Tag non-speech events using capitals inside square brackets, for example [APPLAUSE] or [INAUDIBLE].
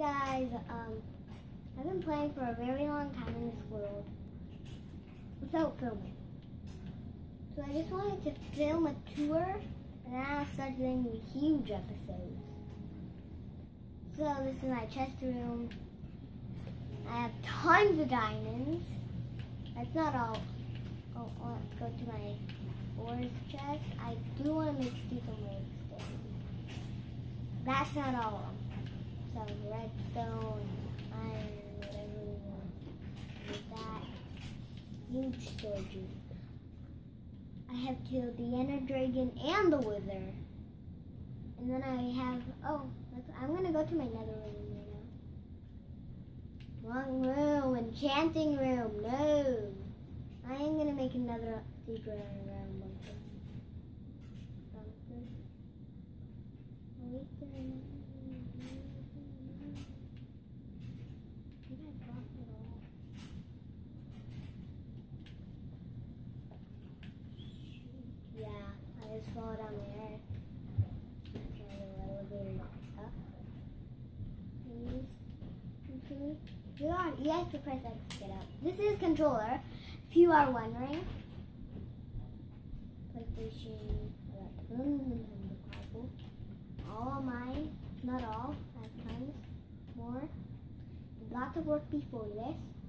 guys, um, I've been playing for a very long time in this world without filming. So I just wanted to film a tour and then I'll start doing huge episodes. So this is my chest room. I have tons of diamonds. That's not all. Oh, let's go to my ores chest. I do want to make do some. That's not all of them some redstone, iron, whatever we want. With that, huge storages. I have killed the Ender Dragon and the Wither. And then I have, oh, I'm gonna go to my nether room right now. Wrong room, enchanting room, no. I am gonna make another secret room. Just fall down there. You are, you have to press X to get up. This is controller, if you are wondering. PlayStation, [LAUGHS] all mine, not all, Tons of work before this.